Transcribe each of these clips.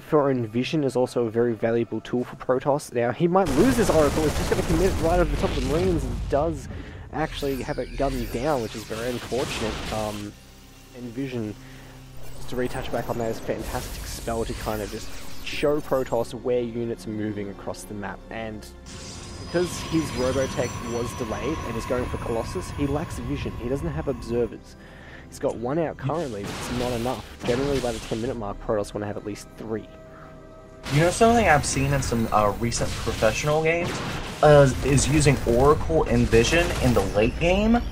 for Envision is also a very valuable tool for Protoss. Now, he might lose this Oracle, he's just going to commit it right over the top of the Marines and does actually have it gunned down, which is very unfortunate. Um, Envision, just to retouch back on that, is a fantastic spell to kind of just show Protoss where units are moving across the map. And because his Robotech was delayed and is going for Colossus, he lacks vision. He doesn't have observers. He's got one out currently, but it's not enough. Generally, by the 10 minute mark, Protoss want to have at least three. You know something I've seen in some uh, recent professional games uh, is using Oracle Envision in the late game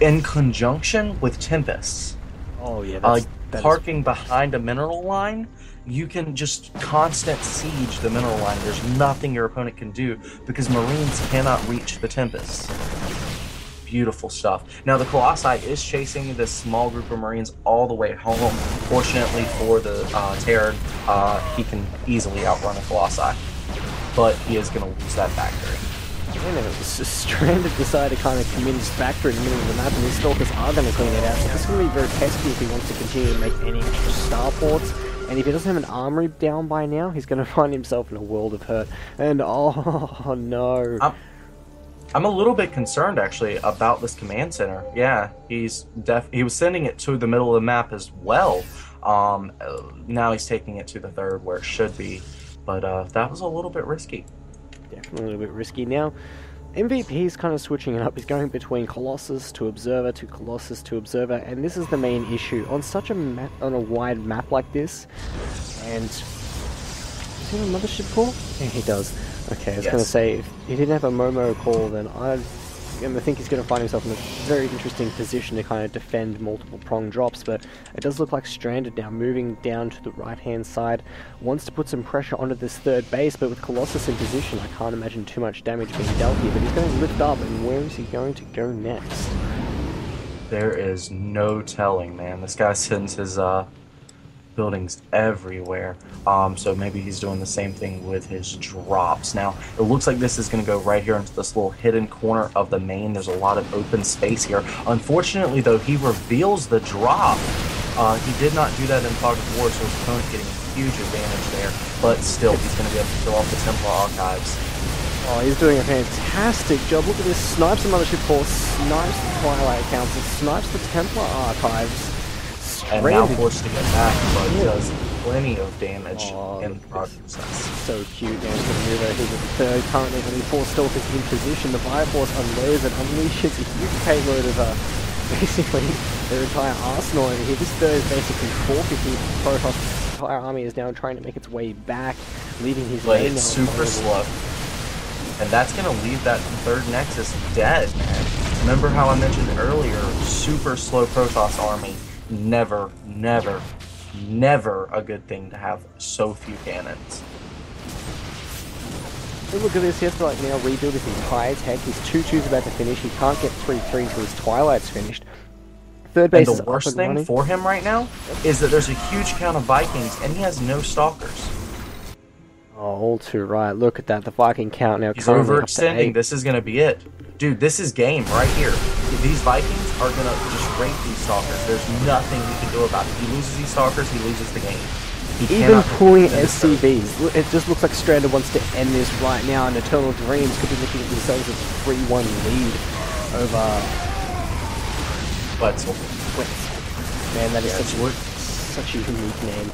in conjunction with Tempests. Oh yeah, Uh, that's, that is- parking behind a mineral line, you can just constant siege the mineral line. There's nothing your opponent can do because Marines cannot reach the Tempest. Beautiful stuff. Now the Colossi is chasing this small group of Marines all the way home. Fortunately for the uh, Terran, uh, he can easily outrun a Colossi, but he is going to lose that factory. And it was just Stranded decided to kind of commit his factory in the middle of the map, and these Stalkers are going to clean it out. So this is going to be very pesky if he wants to continue to make any extra starports. And if he doesn't have an armory down by now, he's going to find himself in a world of hurt. And oh no. I'm, I'm a little bit concerned actually about this command center. Yeah, he's def he was sending it to the middle of the map as well. Um, now he's taking it to the third where it should be, but uh, that was a little bit risky. Definitely a little bit risky. Now, MVP is kind of switching it up. He's going between Colossus to Observer to Colossus to Observer, and this is the main issue on such a map, on a wide map like this. And does he have a mothership core? Yeah, he does. Okay, I was going to say if he didn't have a Momo call, then I. I think he's going to find himself in a very interesting position to kind of defend multiple prong drops, but it does look like Stranded now moving down to the right hand side. Wants to put some pressure onto this third base, but with Colossus in position, I can't imagine too much damage being dealt here. But he's going to lift up, and where is he going to go next? There is no telling, man. This guy sends his uh, buildings everywhere. Um, so maybe he's doing the same thing with his drops. Now, it looks like this is going to go right here into this little hidden corner of the main. There's a lot of open space here. Unfortunately, though, he reveals the drop. Uh, he did not do that in Fog of War, so his opponent getting a huge advantage there. But still, he's going to be able to kill off the Templar Archives. Oh, he's doing a fantastic job. Look at this. Snipes the Mothership Core, snipes the Twilight Council, snipes the Templar Archives. And now forced to get back, but Yeah. does plenty of damage Oh, in process. so cute. Going to move over here with the third. Currently only four stalkers in position. The Fire Force unloads and unleashes a huge payload of uh, basically their entire arsenal over here. This third is basically forfeiting Protoss' entire army is now trying to make its way back, leaving his But main it's super slow. And that's gonna leave that third Nexus dead, man. Remember how I mentioned earlier, super slow Protoss army. Never, never, never a good thing to have so few cannons. Hey, look at this, he has to like now rebuild his entire tech. His 2-2's about to finish. He can't get 3-3 until his Twilight's finished. Third And base is the worst and thing running. for him right now is that there's a huge count of Vikings and he has no stalkers. Oh, all too right. Look at that. The Viking count now He's overextending. This is gonna be it. Dude, this is game right here. These Vikings are gonna just rape these stalkers. There's nothing we can do about it. He loses these stalkers, he loses the game. He Even pulling. SCVs. It just looks like Stranded wants to end this right now, and Eternal Dreams could be looking at themselves a 3-1 lead over Quetzal. Quetzal. Man, that is such, a, such a unique name.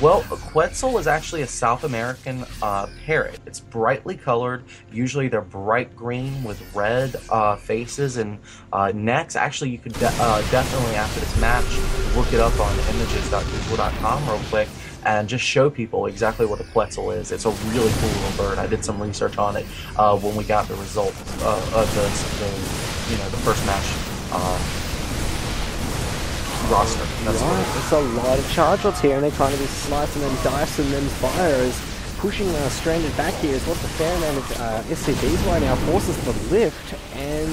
Well, a Quetzal is actually a South American uh, parrot. It's brightly colored. Usually they're bright green with red uh, faces and uh, necks. Actually, you could de- uh, definitely, after this match, look it up on images.google.com real quick and just show people exactly what a Quetzal is. It's a really cool little bird. I did some research on it uh, when we got the results uh, of the, the, you know, the first match uh, roster. That's Right, there's a lot of charge lots here, and they're trying to be slicing them, dicing them fires. Pushing uh, Stranded back here is what the fair amount of uh, SCVs right now forces the lift, and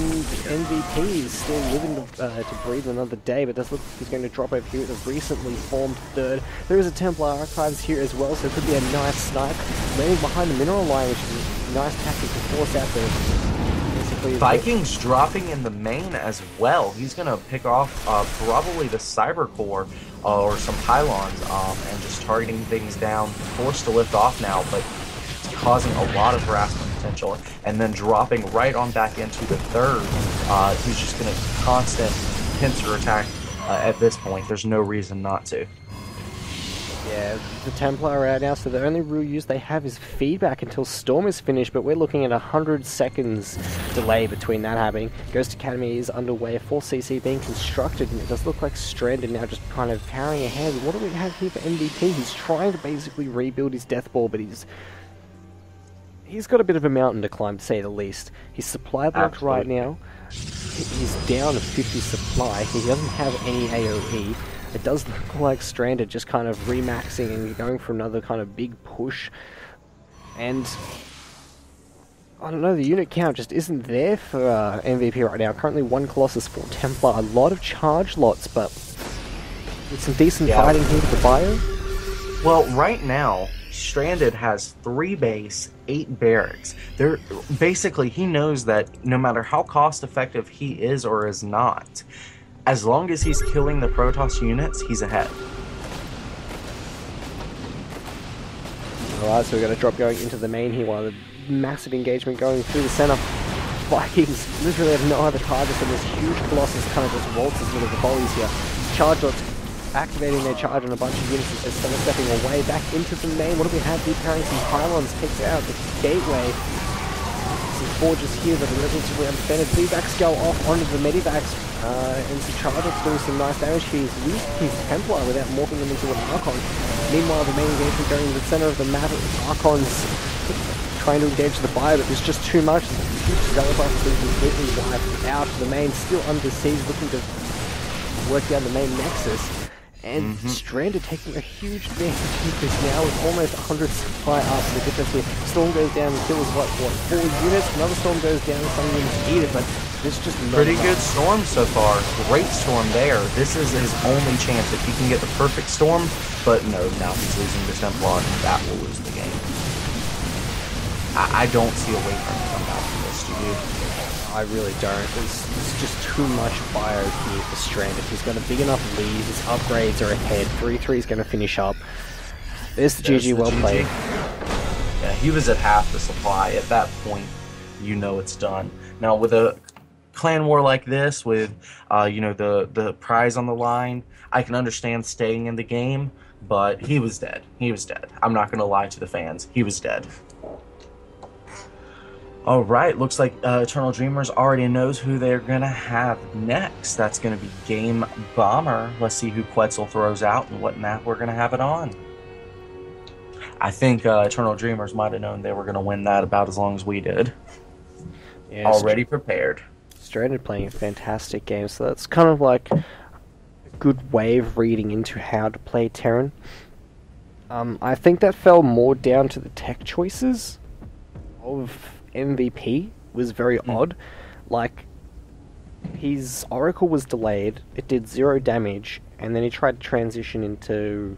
MVP is still living to, uh, to breathe another day, but does look like he's going to drop over here with a recently formed third. There is a Templar Archives here as well, so it could be a nice snipe. Landing behind the mineral line, which is a nice tactic to force out the Vikings dropping in the main as well. He's gonna pick off uh, probably the cyber core uh, or some pylons um, and just targeting things down, forced to lift off now, but causing a lot of harassment potential, and then dropping right on back into the third, uh, who's just going to constant pincer attack uh, at this point. There's no reason not to. Yeah, the Templar are out now, so the only real use they have is feedback until Storm is finished, but we're looking at a 100 seconds delay between that happening. Ghost Academy is underway, 4CC being constructed, and it does look like Stranded now just kind of powering ahead. What do we have here for MVP? He's trying to basically rebuild his Death Ball, but he's he's got a bit of a mountain to climb, to say the least. He's supply blocked right now. He's down to 50 supply. He doesn't have any AoE. It does look like Stranded just kind of remaxing and going for another kind of big push. And I don't know, the unit count just isn't there for uh, MVP right now. Currently one Colossus, four Templar, a lot of charge lots, but with some decent yeah. fighting here with the bio. Well, right now, Stranded has three base, eight barracks. They're basically he knows that no matter how cost effective he is or is not, as long as he's killing the Protoss units, he's ahead. Alright, so we're going to drop going into the main here while the massive engagement going through the center. Vikings literally have no other targets and this huge Colossus kind of just waltzes with the volleys here. Charge lots activating their charge on a bunch of units as they're stepping away back into the main. What do we have? Deep carrying some pylons, takes out the gateway some forges here that are relatively undefended. Feedbacks go off onto the medivacs, uh, and some charges doing some nice damage. He's weak his Templar without morphing them into an Archon. Meanwhile, the main engagement going to the center of the map. With Archon's trying to engage the bio, but there's just too much. Huge Zealotbus being completely wiped out. The main still under siege, looking to work down the main nexus. And mm-hmm. Stranded taking a huge advantage because now with almost 100 supply up. The difference here, Storm goes down and kills what, what, four units? Another Storm goes down and some units eat it, but this just Pretty good Storm so far. Great Storm there. This is his only chance if he can get the perfect Storm, but no, now he's losing to Templar and that will lose the game. I, I don't see a way for him to come back from this, do you? I really don't. It's, there's just too much bio here for Stranded. He's got a big enough lead. His upgrades are ahead. 3-3 is going to finish up. There's the There's GG, the well GG. played. Yeah, he was at half the supply. At that point, you know it's done. Now, with a clan war like this, with uh, you know the the prize on the line, I can understand staying in the game, but he was dead. He was dead. I'm not going to lie to the fans. He was dead. All right, looks like uh, Eternal Dreamers already knows who they're going to have next. That's going to be Game Bomber. Let's see who Quetzal throws out and what map we're going to have it on. I think uh, Eternal Dreamers might have known they were going to win that about as long as we did. Yeah, already prepared. Stranded playing a fantastic game, so that's kind of like a good way of reading into how to play Terran. Um, I think that fell more down to the tech choices of MVP was very mm. odd. Like, his Oracle was delayed, it did zero damage, and then he tried to transition into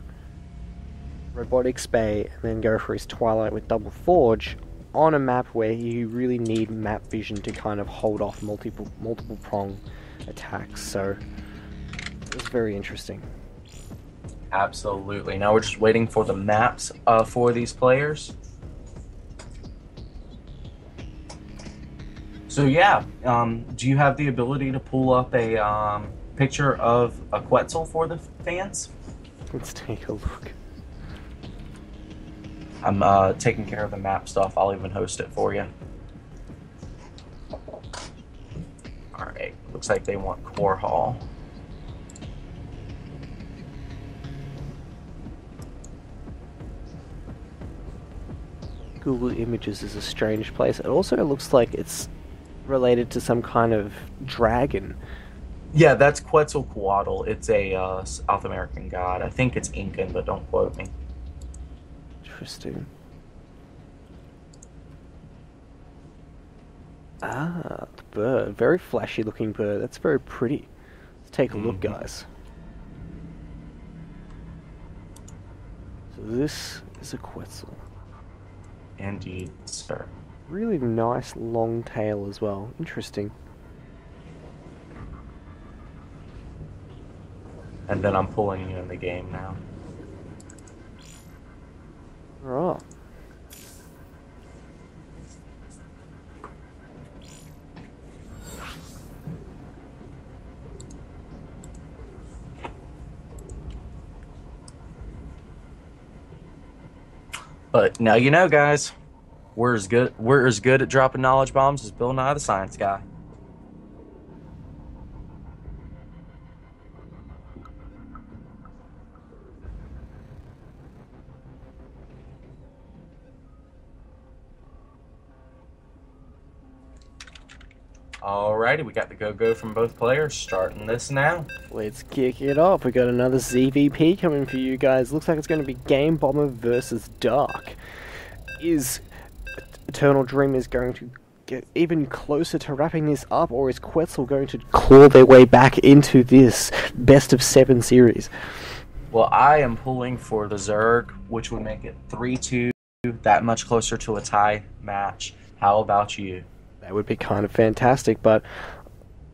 Robotics Bay and then go for his Twilight with Double Forge on a map where you really need map vision to kind of hold off multiple multiple prong attacks. So it was very interesting. Absolutely. Now we're just waiting for the maps uh, for these players. So yeah, um, do you have the ability to pull up a um, picture of a Quetzal for the fans? Let's take a look. I'm uh, taking care of the map stuff. I'll even host it for you. Alright, looks like they want Korhal. Google Images is a strange place. It also looks like it's related to some kind of dragon. Yeah, that's Quetzalcoatl. It's a uh, South American god. I think it's Incan, but don't quote me. Interesting. Ah, the bird. Very flashy looking bird. That's very pretty. Let's take a mm -hmm. look, mm-hmm. guys. So this is a Quetzal. Indeed, sir. Really nice long tail as well. Interesting. and then I'm pulling you in the game now. Right. But now you know, guys. We're as good. We're as good at dropping knowledge bombs as Bill Nye the Science Guy. Alrighty, we got the go-go from both players. Starting this now. Let's kick it off. We got another ZVP coming for you guys. Looks like it's going to be Game Bomber versus Dark. Is Eternal Dream is going to get even closer to wrapping this up, or is Quetzal going to claw their way back into this best of seven series? Well, I am pulling for the Zerg, which would make it 3-2, that much closer to a tie match. How about you? That would be kind of fantastic, but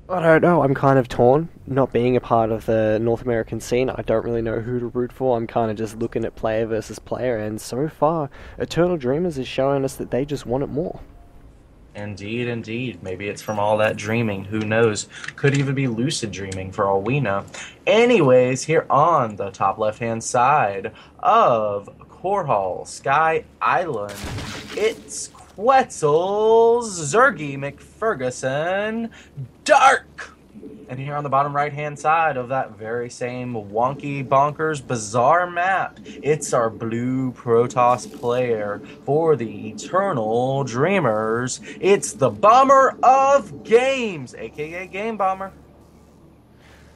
I don't know. I'm kind of torn. Not being a part of the North American scene, I don't really know who to root for. I'm kind of just looking at player versus player, and so far, Eternal Dreamers is showing us that they just want it more. Indeed, indeed. Maybe it's from all that dreaming. Who knows? Could even be lucid dreaming for all we know. Anyways, here on the top left hand side of Korhal, Sky Island, it's Quetzal's Zergy McFerguson Dark. And here on the bottom right hand side of that very same wonky, bonkers, bizarre map, it's our blue Protoss player for the Eternal Dreamers. It's the Bomber of Games, aka Game Bomber.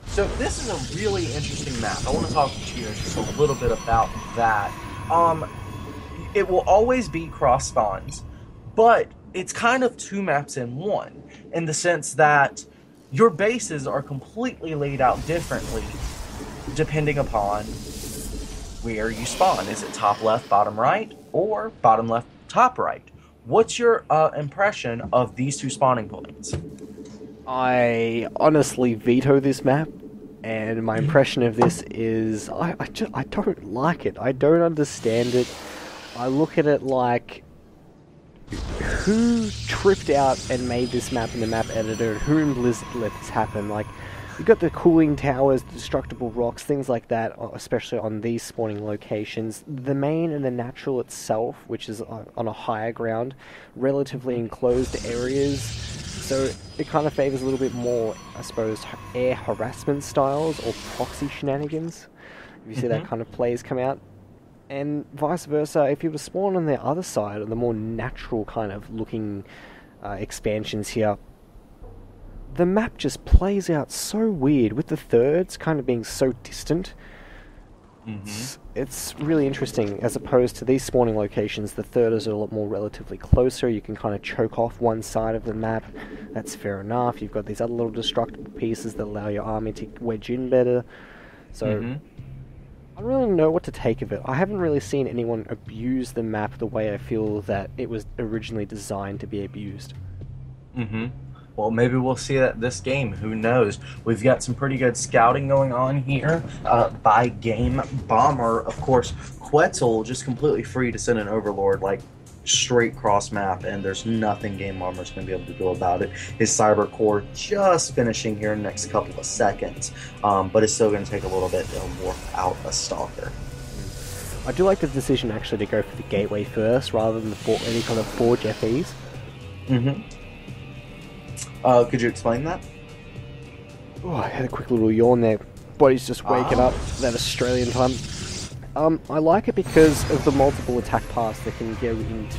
So this is a really interesting map. I want to talk to you just a little bit about that. Um, it will always be cross spawns but it's kind of two maps in one in the sense that your bases are completely laid out differently depending upon where you spawn. Is it top left, bottom right, or bottom left, top right? What's your uh, impression of these two spawning points? I honestly veto this map, and my impression of this is I, I, just, I don't like it. I don't understand it. I look at it like who tripped out and made this map in the map editor? Who in Blizzard let this happen? Like, you've got the cooling towers, destructible rocks, things like that, especially on these spawning locations. The main and the natural itself, which is on a higher ground, relatively enclosed areas. So it kind of favors a little bit more, I suppose, air harassment styles or proxy shenanigans. If you see mm-hmm. that kind of plays come out, and vice versa. If you were to spawn on the other side, of the more natural kind of looking uh, expansions here, the map just plays out so weird with the thirds kind of being so distant. Mm-hmm. It's, it's, really interesting as opposed to these spawning locations. The thirders are a lot more relatively closer. You can kind of choke off one side of the map. That's fair enough. You've got these other little destructible pieces that allow your army to wedge in better. So. Mm-hmm I don't really know what to take of it. I haven't really seen anyone abuse the map the way I feel that it was originally designed to be abused. Mm-hmm. Well, maybe we'll see that this game. Who knows? We've got some pretty good scouting going on here uh, by Game Bomber. Of course, Quetzal just completely free to send an Overlord like straight cross map, and there's nothing Game Bomber's going to be able to do about it. His Cyber Core just finishing here in the next couple of seconds, um, but it's still going to take a little bit to morph out a Stalker. I do like the decision actually to go for the gateway first rather than the for- any kind of forge FEs. Mm-hmm. Uh, could you explain that? Oh, I had a quick little yawn there. Body's just waking ah. up that Australian time. Um, I like it because of the multiple attack paths that can go into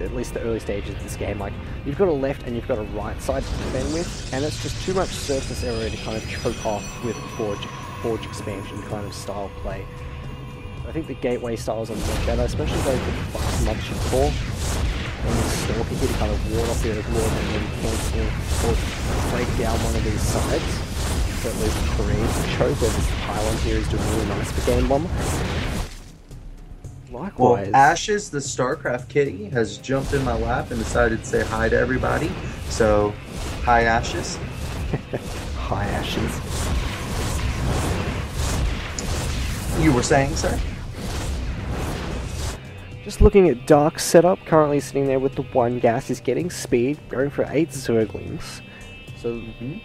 at least the early stages of this game. Like, you've got a left and you've got a right side to defend with, and it's just too much surface area to kind of choke off with Forge, Forge expansion kind of style play. I think the gateway styles are much better, especially those with fast Mothership Core. And the Stalker here to kind of ward off the Overlord and then cancel or break down one of these sides to at least create a choke where this pylon here is doing really nice for Game Bomber. Likewise. Well, Ashes, the StarCraft kitty, has jumped in my lap and decided to say hi to everybody. So, hi, Ashes. hi, Ashes. You were saying, sir? Just looking at Dark's setup, currently sitting there with the one gas, he's getting speed, going for eight Zerglings. So Mm-hmm.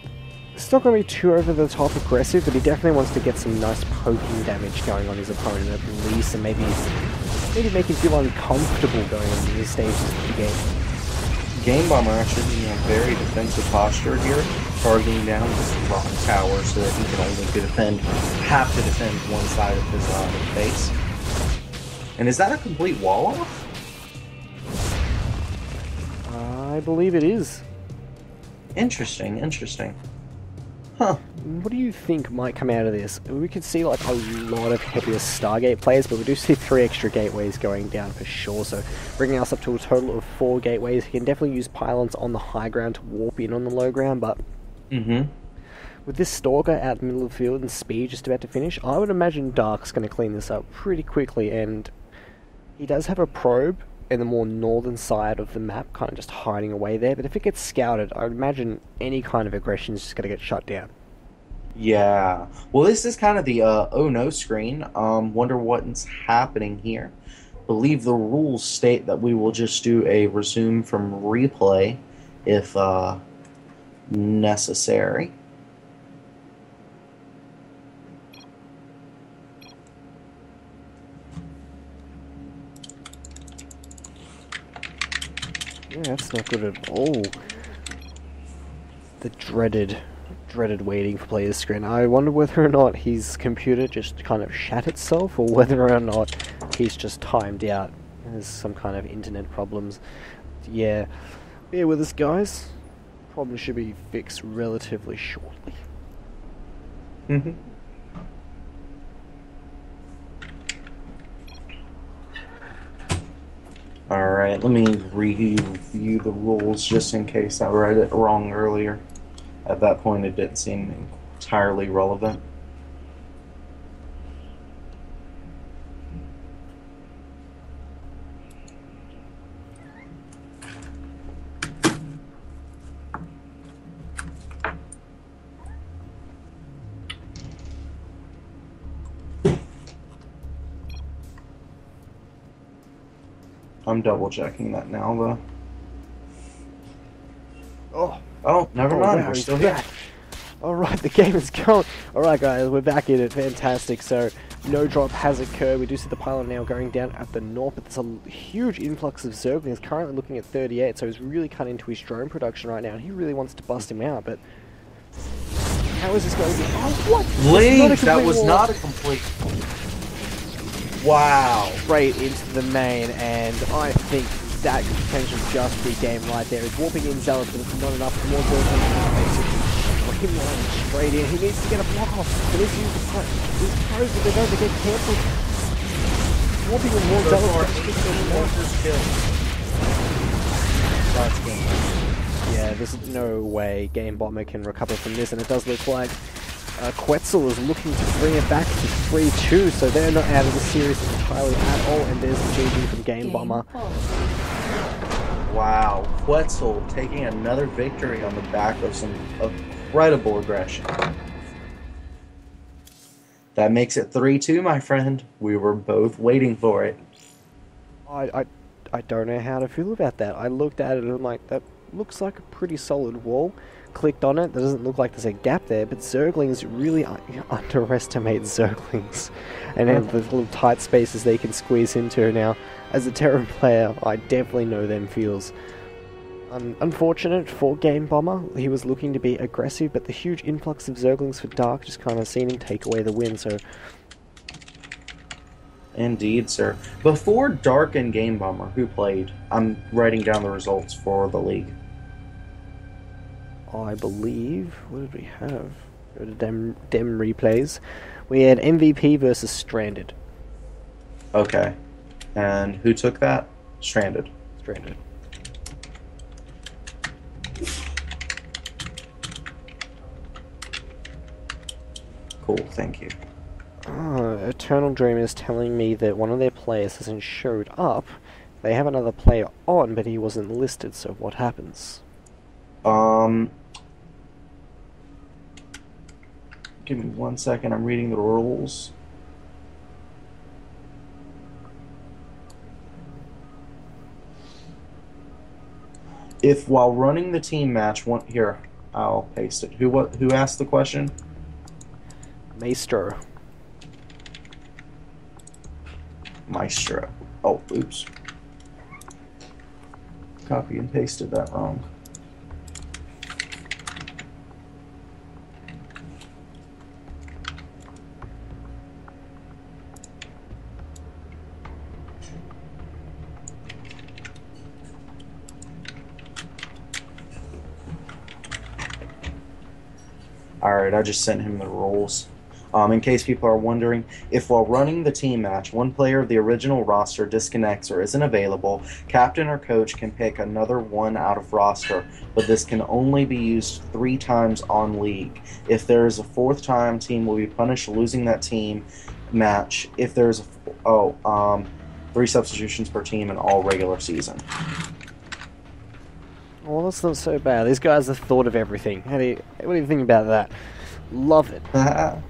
It's not going to be too over the top aggressive, but he definitely wants to get some nice poking damage going on his opponent at least, and maybe maybe make him feel uncomfortable going into these stages of the game. Game Bomber actually in a very defensive posture here, targeting down this rock tower so that he can only defend, have to defend one side of his uh, base. And is that a complete wall off? I believe it is. Interesting, interesting. Huh. What do you think might come out of this? We could see like a lot of heavier Stargate players, but we do see three extra gateways going down for sure. So bringing us up to a total of four gateways. He can definitely use pylons on the high ground to warp in on the low ground, but Mm-hmm. with this Stalker out in the middle of the field and Speed just about to finish, I would imagine Dark's going to clean this up pretty quickly. And he does have a probe in the more northern side of the map, kind of just hiding away there. But if it gets scouted, I would imagine any kind of aggression is just going to get shut down. Yeah. Well, this is kind of the uh, oh no screen. Um, wonder what's happening here. Believe the rules state that we will just do a resume from replay if uh, necessary. Yeah, that's not good at all. The dreaded, dreaded waiting for players screen. I wonder whether or not his computer just kind of shat itself, or whether or not he's just timed out. There's some kind of internet problems. Yeah, bear with us, guys. Problem should be fixed relatively shortly. Mm-hmm. All right, let me review the rules just in case I read it wrong earlier. At that point, it didn't seem entirely relevant. I'm double checking that now, though. Oh, Oh, never Oh, mind. We're he's still here. back. Alright, the game is going. Alright, guys, we're back in it. Fantastic. So, no drop has occurred. We do see the pylon now going down at the north, but there's a huge influx of Zerglings. He's currently looking at 38, so he's really cut into his drone production right now, and he really wants to bust him out, but. How is this going to be? Oh, what? That's not a Link, that was wall. not a complete. Wow. straight into the main, and I think that could potentially just be game right there. He's warping in Zealot, but it's not enough. More Zealot basically straight in. He needs to get a block off. He needs to use the pro. These pros, if they're going to get cancelled. Warping in more So Zealot. far, but it's just not killed. That's good. Yeah, there's no way Game Bomber can recover from this, and it does look like uh, Quetzal is looking to bring it back to 3-2, so they're not out of the series entirely at all, and there's the GG from Game Bomber. Wow. Quetzal taking another victory on the back of some incredible aggression. That makes it 3 2, my friend. We were both waiting for it. I, I, I don't know how to feel about that. I looked at it and I'm like, that looks like a pretty solid wall. Clicked on it, there doesn't look like there's a gap there, but Zerglings really underestimate Zerglings and have the mm. little tight spaces they can squeeze into. Now, as a Terran player, I definitely know them feels. Un- unfortunate for Game Bomber, he was looking to be aggressive, but the huge influx of Zerglings for Dark just kind of seen him take away the win, so Indeed, sir. Before Dark and Game Bomber, who played? I'm writing down the results for the league. I believe. What did we have? Go to dem, dem replays. We had MVP versus Stranded. Okay. And who took that? Stranded. Stranded. Cool, thank you. Oh, Eternal Dream is telling me that one of their players hasn't showed up. They have another player on, but he wasn't listed, so what happens? Um... Give me one second, I'm reading the rules. If while running the team match, one here, I'll paste it. Who what? Who asked the question? Maestro. Maestro. Oh, oops. Copy and pasted that wrong. Alright, I just sent him the rules. Um, in case people are wondering, if while running the team match, one player of the original roster disconnects or isn't available, captain or coach can pick another one out of roster, but this can only be used three times on league. If there is a fourth time, team will be punished losing that team match. If there's a, oh, um, three substitutions per team in all regular season. Well, that's not so bad. These guys have thought of everything. How do you, what do you think about that? Love it.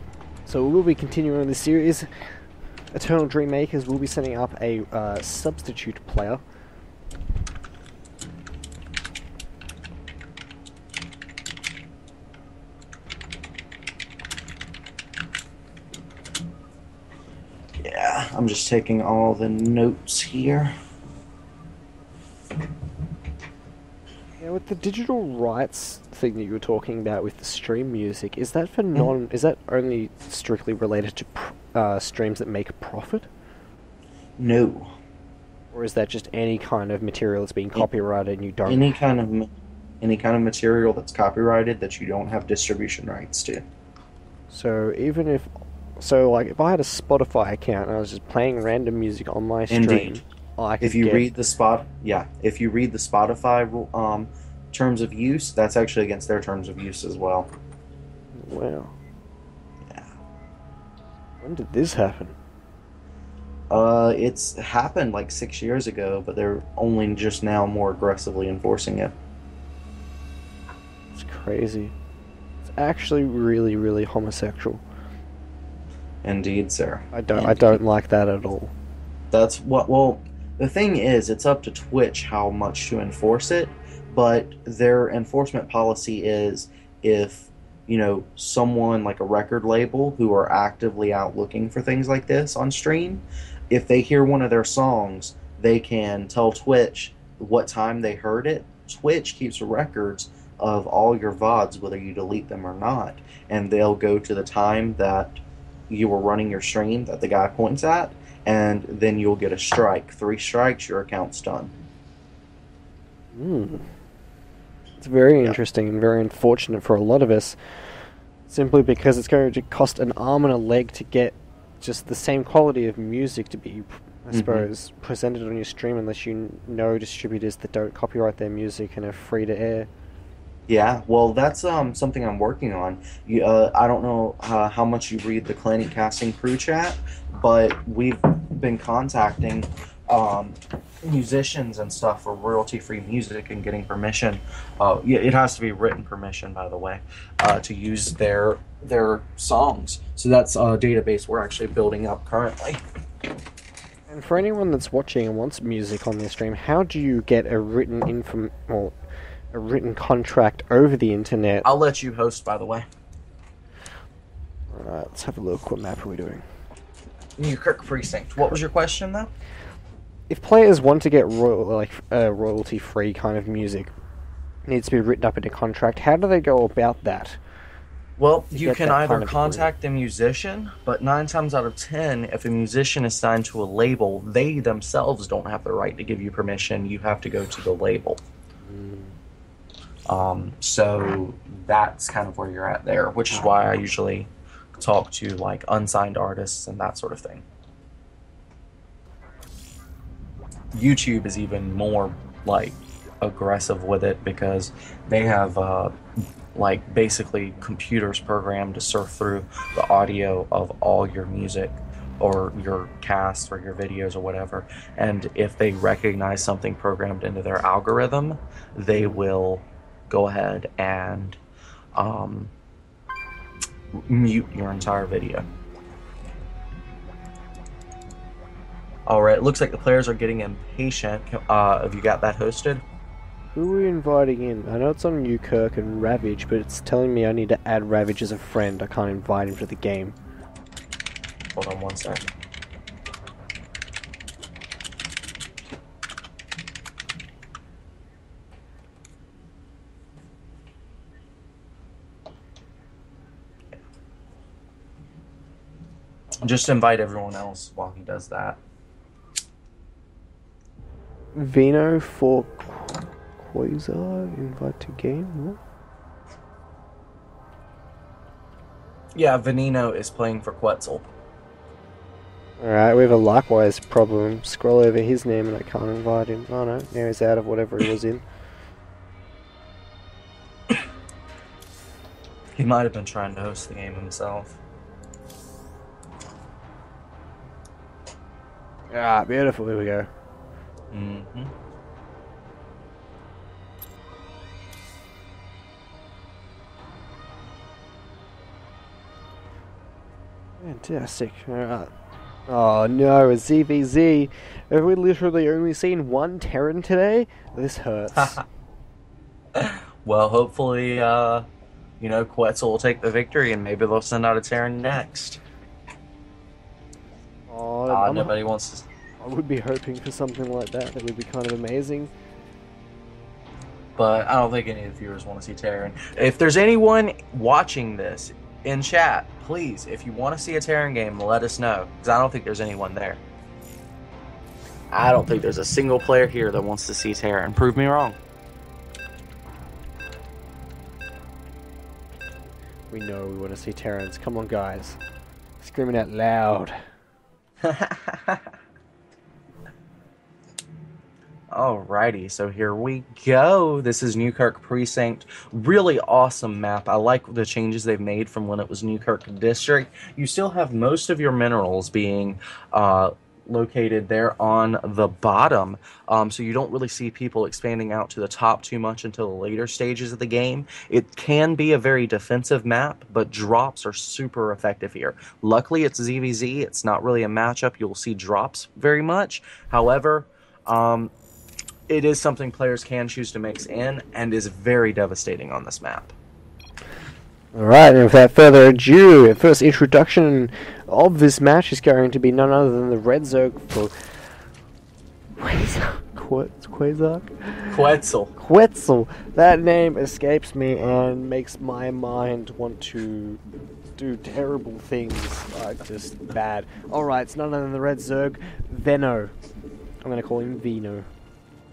So we will be continuing this series. Eternal Dream Makers will be setting up a uh, substitute player. yeah, I'm just taking all the notes here. Yeah, with the digital rights thing that you were talking about with the stream music, is that for non? Is that only strictly related to pr- uh, streams that make profit, No. or is that just any kind of material that's being copyrighted and you don't? Any kind of any kind of material that's copyrighted that you don't have distribution rights to. So even if, so like if I had a Spotify account and I was just playing random music on my stream, Indeed. I could If you get, read the spot, yeah, if you read the Spotify um, terms of use, that's actually against their terms of use as well. wow, Yeah. when did this happen? Uh, it's happened like six years ago, but they're only just now more aggressively enforcing it. It's crazy. It's actually really, really homosexual. Indeed, sir. I don't, I don't like that at all. That's what. Well, the thing is, it's up to Twitch how much to enforce it, but their enforcement policy is if you know someone like a record label who are actively out looking for things like this on stream, if they hear one of their songs, they can tell Twitch what time they heard it. Twitch keeps records of all your VODs, whether you delete them or not, and they'll go to the time that you were running your stream that the guy points at, and then you'll get a strike. Three strikes, your account's done. Mm. It's very Yeah. interesting and very unfortunate for a lot of us, simply because it's going to cost an arm and a leg to get just the same quality of music to be, I Mhm. suppose, presented on your stream unless you know distributors that don't copyright their music and are free to air. Yeah, well, that's um something I'm working on. You, uh, I don't know uh, how much you read the Clan EAT Casting crew chat, but we've been contacting um, musicians and stuff for royalty-free music and getting permission. Uh, yeah, it has to be written permission, by the way, uh, to use their their songs. So that's a database we're actually building up currently. And for anyone that's watching and wants music on their stream, how do you get a written inform well, a written contract over the internet? I'll let you host, by the way. Alright, let's have a look. What map are we doing? Newkirk Precinct. What was your question, though? If players want to get royal, like uh, royalty free kind of music, it needs to be written up in a contract. How do they go about that? Well, you can either kind of contact the musician, but nine times out of ten, if a musician is signed to a label, they themselves don't have the right to give you permission. You have to go to the label. Um, so that's kind of where you're at there, which is why I usually talk to like unsigned artists and that sort of thing. YouTube is even more like aggressive with it because they have uh, like basically computers programmed to surf through the audio of all your music or your casts or your videos or whatever. And if they recognize something programmed into their algorithm they will go ahead and um, mute your entire video all right looks like the players are getting impatient uh, have you got that hosted Who are we inviting in? I know it's on Newkirk and Ravage, but it's telling me I need to add Ravage as a friend. I can't invite him to the game. Hold on one second. Just invite everyone else while he does that. Vino for Quasar, invite to game? What? Yeah, Veneno is playing for Quetzal. Alright, we have a likewise problem. Scroll over his name and I can't invite him. Oh no, now he's out of whatever he was in. He might have been trying to host the game himself. Ah, beautiful, here we go. Mm-hmm. Fantastic. Alright. Oh no, a ZVZ. Have we literally only seen one Terran today? This hurts. Well, hopefully, uh, you know, Quetzal will take the victory and maybe they'll send out a Terran next. oh, Uh, nobody wants to. I would be hoping for something like that. That would be kind of amazing. But I don't think any of the viewers want to see Terran. If there's anyone watching this in chat, please, if you want to see a Terran game, let us know. Because I don't think there's anyone there. I don't think there's a single player here that wants to see Terran. Prove me wrong. We know we want to see Terrans. Come on, guys. Screaming out loud. Alrighty, so here we go. This is Newkirk Precinct. Really awesome map. I like the changes they've made from when it was Newkirk District. You still have most of your minerals being uh, located there on the bottom, um, so you don't really see people expanding out to the top too much until the later stages of the game. It can be a very defensive map, but drops are super effective here. Luckily, it's ZVZ. It's not really a matchup. You'll see drops very much. However, um, it is something players can choose to mix in and is very devastating on this map. Alright, and without further ado, the first introduction of this match is going to be none other than the Red Zerg for Quasar. Qu- Quasar? Quetzal. Quetzal. That name escapes me and makes my mind want to do terrible things. Like, just bad. Alright, it's none other than the Red Zerg, Veno. I'm gonna call him Vino.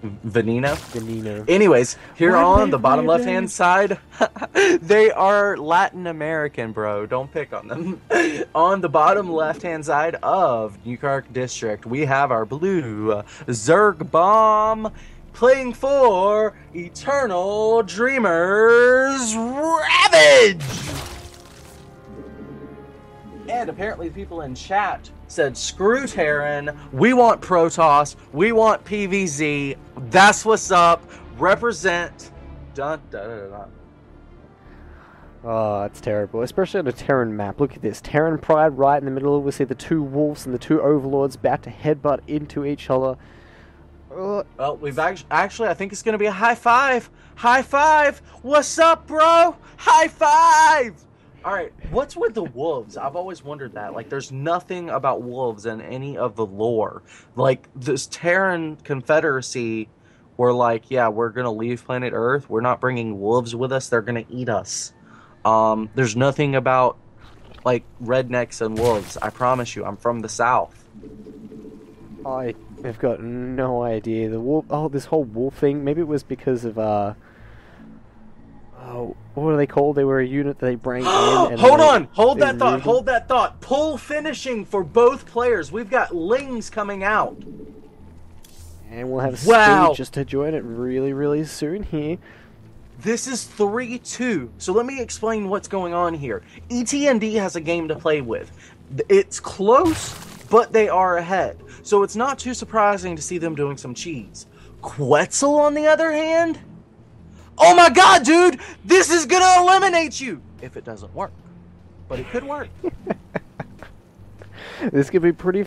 Veneno. Venino. Anyways, here Why on the bottom left hand side, they are Latin American, bro. Don't pick on them. on the bottom left hand side of Newkirk District, we have our blue Zerg Bomb playing for Eternal Dreamers Ravage. And apparently, people in chat said, "Screw Terran. We want Protoss. We want PVZ. That's what's up. Represent." Dun, dun, dun, dun. Oh, ah, it's terrible. Especially on a Terran map. Look at this. Terran Pride right in the middle. We see the two wolves and the two overlords about to headbutt into each other. Ugh. Well, we've actually, actually, I think it's gonna be a high five. High five. What's up, bro? High five. All right. What's with the wolves? I've always wondered that. Like, there's nothing about wolves in any of the lore. Like this Terran Confederacy, were like, yeah, we're gonna leave planet Earth. We're not bringing wolves with us. They're gonna eat us. Um, there's nothing about like rednecks and wolves. I promise you. I'm from the South. I have got no idea. The wolf. Oh, this whole wolf thing. Maybe it was because of uh. Oh, what are they called? They were a unit that they bring in. And hold they- on, hold that thought, really- hold that thought. Pool finishing for both players. We've got Lings coming out. And we'll have Wow. speed just to join it really, really soon here. This is 3 2. So let me explain what's going on here. ETND has a game to play with. It's close, but they are ahead. So it's not too surprising to see them doing some cheese. Quetzal, on the other hand, oh my god, dude, this is gonna eliminate you if it doesn't work. But it could work. This could be pretty